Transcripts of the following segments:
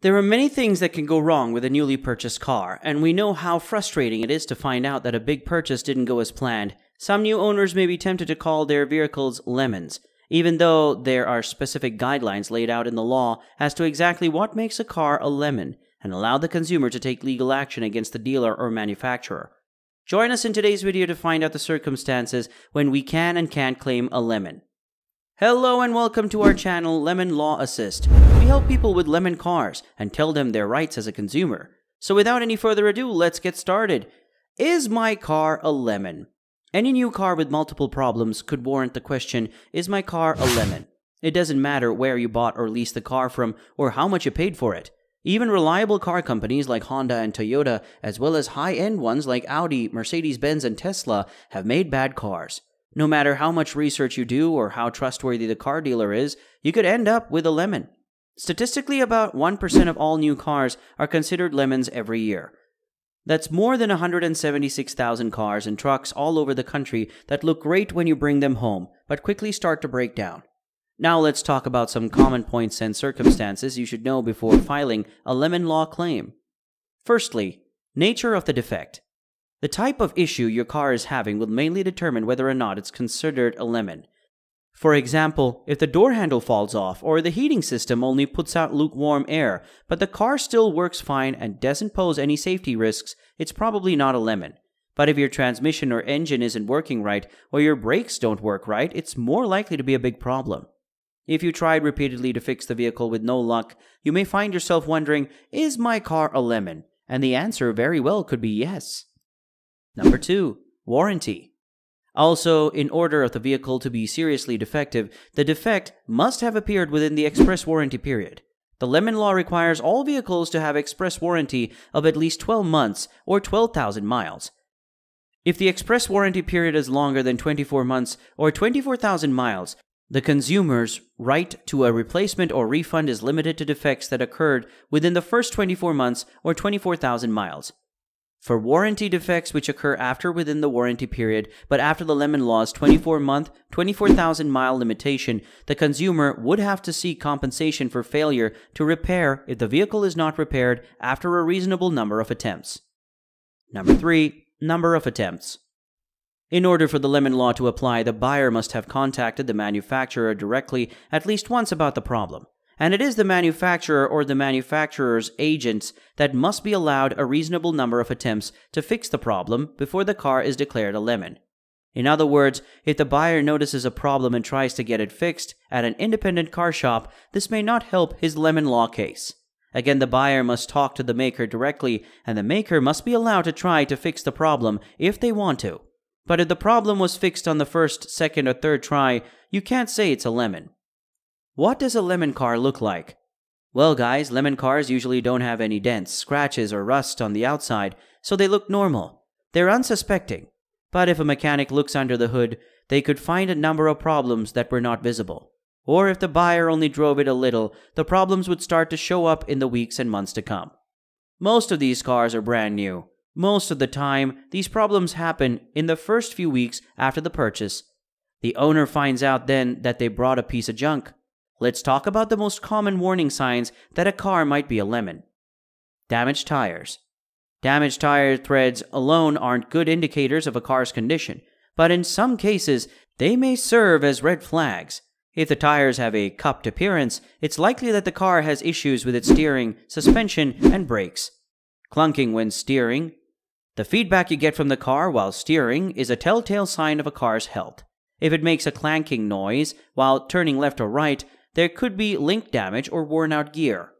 There are many things that can go wrong with a newly purchased car, and we know how frustrating it is to find out that a big purchase didn't go as planned. Some new owners may be tempted to call their vehicles lemons, even though there are specific guidelines laid out in the law as to exactly what makes a car a lemon and allow the consumer to take legal action against the dealer or manufacturer. Join us in today's video to find out the circumstances when we can and can't claim a lemon. Hello and welcome to our channel Lemon Law Assist. We help people with lemon cars and tell them their rights as a consumer. So without any further ado, let's get started. Is my car a lemon? Any new car with multiple problems could warrant the question, is my car a lemon? It doesn't matter where you bought or leased the car from or how much you paid for it. Even reliable car companies like Honda and Toyota, as well as high end ones like Audi, Mercedes Benz, and Tesla, have made bad cars. No matter how much research you do or how trustworthy the car dealer is, you could end up with a lemon. Statistically, about 1% of all new cars are considered lemons every year. That's more than 176,000 cars and trucks all over the country that look great when you bring them home, but quickly start to break down. Now let's talk about some common points and circumstances you should know before filing a lemon law claim. Firstly, nature of the defect. The type of issue your car is having will mainly determine whether or not it's considered a lemon. For example, if the door handle falls off or the heating system only puts out lukewarm air, but the car still works fine and doesn't pose any safety risks, it's probably not a lemon. But if your transmission or engine isn't working right or your brakes don't work right, it's more likely to be a big problem. If you tried repeatedly to fix the vehicle with no luck, you may find yourself wondering, is my car a lemon? And the answer very well could be yes. Number two, warranty. Also, in order of the vehicle to be seriously defective, the defect must have appeared within the express warranty period. The Lemon Law requires all vehicles to have express warranty of at least 12 months or 12,000 miles. If the express warranty period is longer than 24 months or 24,000 miles, the consumer's right to a replacement or refund is limited to defects that occurred within the first 24 months or 24,000 miles. For warranty defects which occur after within the warranty period, but after the Lemon Law's 24 month, 24,000 mile limitation, the consumer would have to seek compensation for failure to repair if the vehicle is not repaired after a reasonable number of attempts. Number 3. Number of attempts. In order for the Lemon Law to apply, the buyer must have contacted the manufacturer directly at least once about the problem and it is the manufacturer or the manufacturer's agents that must be allowed a reasonable number of attempts to fix the problem before the car is declared a lemon. In other words, if the buyer notices a problem and tries to get it fixed at an independent car shop, this may not help his lemon law case. Again, the buyer must talk to the maker directly, and the maker must be allowed to try to fix the problem if they want to. But if the problem was fixed on the first, second, or third try, you can't say it's a lemon. What does a lemon car look like? Well, guys, lemon cars usually don't have any dents, scratches, or rust on the outside, so they look normal. They're unsuspecting. But if a mechanic looks under the hood, they could find a number of problems that were not visible. Or if the buyer only drove it a little, the problems would start to show up in the weeks and months to come. Most of these cars are brand new. Most of the time, these problems happen in the first few weeks after the purchase. The owner finds out then that they brought a piece of junk. Let's talk about the most common warning signs that a car might be a lemon. Damaged tires. Damaged tire threads alone aren't good indicators of a car's condition, but in some cases, they may serve as red flags. If the tires have a cupped appearance, it's likely that the car has issues with its steering, suspension, and brakes. Clunking when steering. The feedback you get from the car while steering is a telltale sign of a car's health. If it makes a clanking noise while turning left or right, there could be link damage or worn out gear.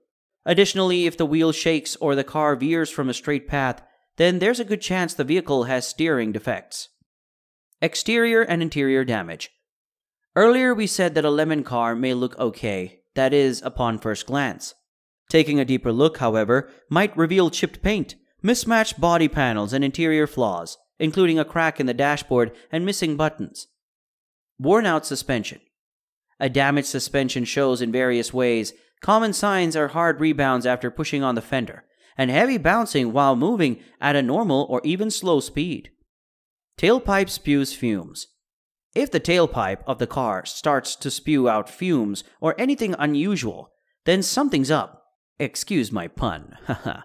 Additionally, if the wheel shakes or the car veers from a straight path, then there's a good chance the vehicle has steering defects. Exterior and interior damage. Earlier, we said that a lemon car may look okay, that is, upon first glance. Taking a deeper look, however, might reveal chipped paint, mismatched body panels, and interior flaws, including a crack in the dashboard and missing buttons. Worn out suspension. A damaged suspension shows in various ways. Common signs are hard rebounds after pushing on the fender, and heavy bouncing while moving at a normal or even slow speed. Tailpipe spews fumes. If the tailpipe of the car starts to spew out fumes or anything unusual, then something's up. Excuse my pun.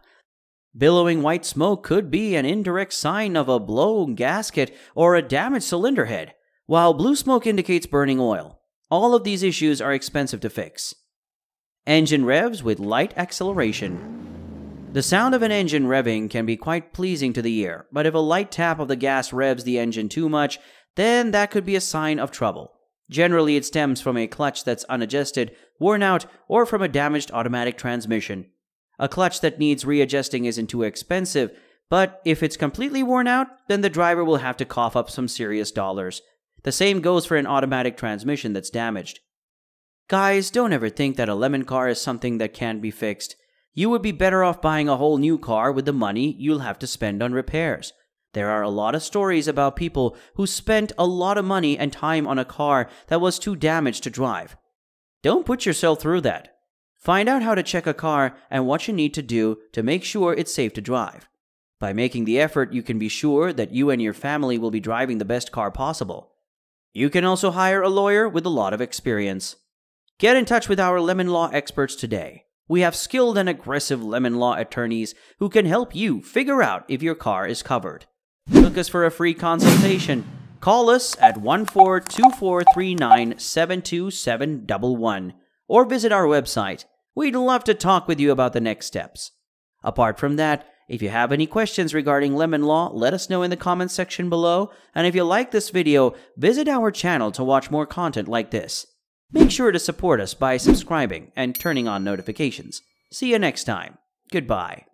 Billowing white smoke could be an indirect sign of a blown gasket or a damaged cylinder head, while blue smoke indicates burning oil. All of these issues are expensive to fix. Engine revs with light acceleration. The sound of an engine revving can be quite pleasing to the ear, but if a light tap of the gas revs the engine too much, then that could be a sign of trouble. Generally, it stems from a clutch that's unadjusted, worn out, or from a damaged automatic transmission. A clutch that needs readjusting isn't too expensive, but if it's completely worn out, then the driver will have to cough up some serious dollars. The same goes for an automatic transmission that's damaged. Guys, don't ever think that a lemon car is something that can be fixed. You would be better off buying a whole new car with the money you'll have to spend on repairs. There are a lot of stories about people who spent a lot of money and time on a car that was too damaged to drive. Don't put yourself through that. Find out how to check a car and what you need to do to make sure it's safe to drive. By making the effort, you can be sure that you and your family will be driving the best car possible. You can also hire a lawyer with a lot of experience. Get in touch with our lemon law experts today. We have skilled and aggressive lemon law attorneys who can help you figure out if your car is covered. Book us for a free consultation. Call us at 142439 or visit our website We'd love to talk with you about the next steps. Apart from that, if you have any questions regarding lemon law, let us know in the comments section below. And if you like this video, visit our channel to watch more content like this. Make sure to support us by subscribing and turning on notifications. See you next time. Goodbye.